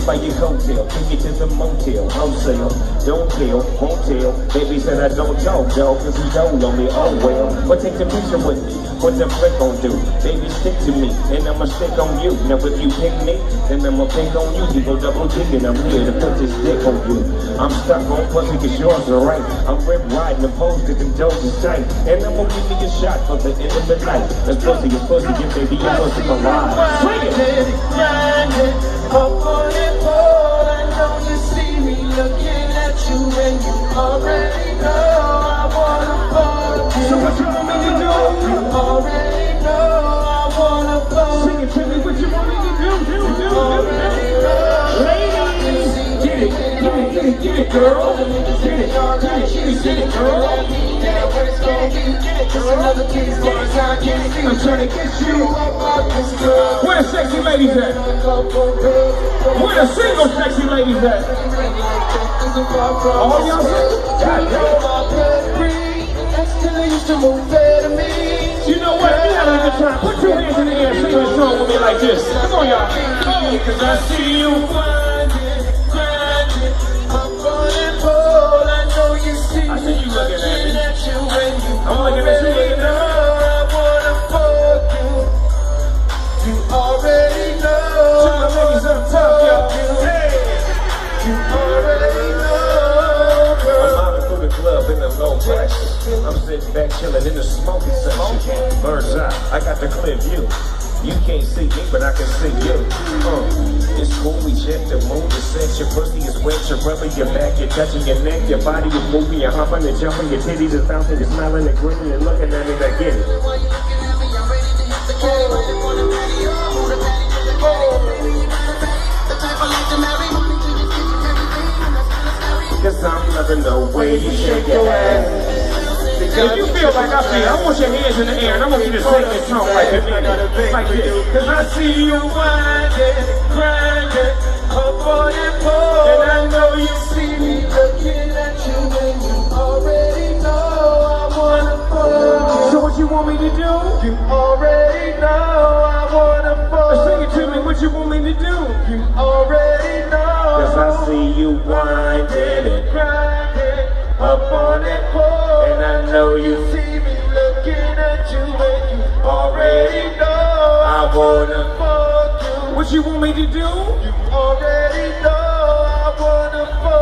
you by your hotel, take you to the motel, wholesale. Don't tell, won't tell. Baby said I don't talk, dog, cause he don't know me. Oh well, but take the picture with me. What the frick gon' do? Baby, stick to me, and I'ma stick on you. Now if you pick me, then I'ma pick on you. You go double digging, I'm here to put this dick on you. I'm stuck on pussy cause yours are right. I'm rip riding opposed to them doors is tight. And I'ma give me a shot for the end of the night. The pussy is pussy, and baby, you pussy for life. Swing it! You and you already know I wanna fuck you. So what you want me to do? You already know I wanna fuck Sing it to me, what you want me to do? Do, do, do. Ladies, get it, get it, get it, get it, girl. Get it, get it, get it, get it, girl. Yeah, what it's gonna be. Just another piece, but it's not getting I'm trying to get you. girl. Where the sexy ladies at? Where the single sexy ladies at? All y'all single? God damn. You know what? A. Put your hands in the air, sing this song with me like this. Come on, y'all. Cause I see you sitting back chilling in the smoking section. Bird's eye, I got the clear view. You can't see me, but I can see you. Uh, it's cool, we check the mood, the sex, your pussy is wet, you're rubbing your back, you're touching your neck, your body is moving, you're humping and jumping, your titties is bouncing, you're smiling and grinning and looking at me, I get it. Cause I'm loving the way you shake your ass. If you feel like I feel, I want your hands in the air and I want you to sing this song like this. Like this. Cause I see you grinding, grinding Up on that pole And I know you see me looking at you And you already know I wanna fuck So what you want me to do? you already know I wanna fuck Sing it to me, what you want me to do? You already know Cause I see you winding it grinding up on that pole And know you see me looking at you and you already know I wanna fuck you. What you want me to do? You already know I wanna fuck